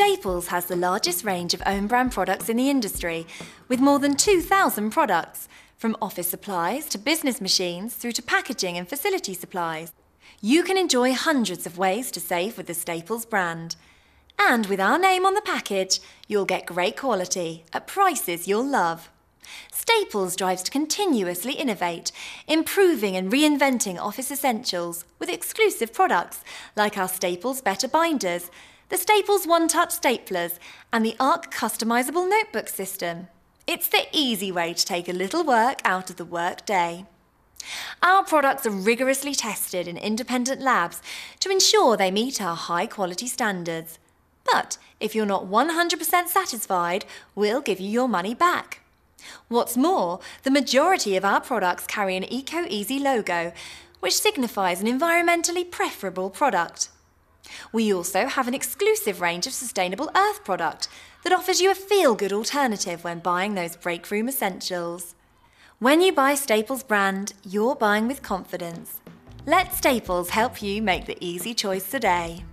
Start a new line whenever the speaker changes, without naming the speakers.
Staples has the largest range of own brand products in the industry, with more than 2,000 products, from office supplies to business machines through to packaging and facility supplies. You can enjoy hundreds of ways to save with the Staples brand. And with our name on the package, you'll get great quality at prices you'll love. Staples drives to continuously innovate, improving and reinventing office essentials with exclusive products like our Staples Better Binders, the Staples One Touch Staplers, and the ARC customizable notebook system. It's the easy way to take a little work out of the work day. Our products are rigorously tested in independent labs to ensure they meet our high quality standards. But if you're not 100% satisfied, we'll give you your money back. What's more, the majority of our products carry an Eco-Easy logo, which signifies an environmentally preferable product. We also have an exclusive range of sustainable earth product that offers you a feel-good alternative when buying those breakroom essentials. When you buy Staples brand, you're buying with confidence. Let Staples help you make the easy choice today.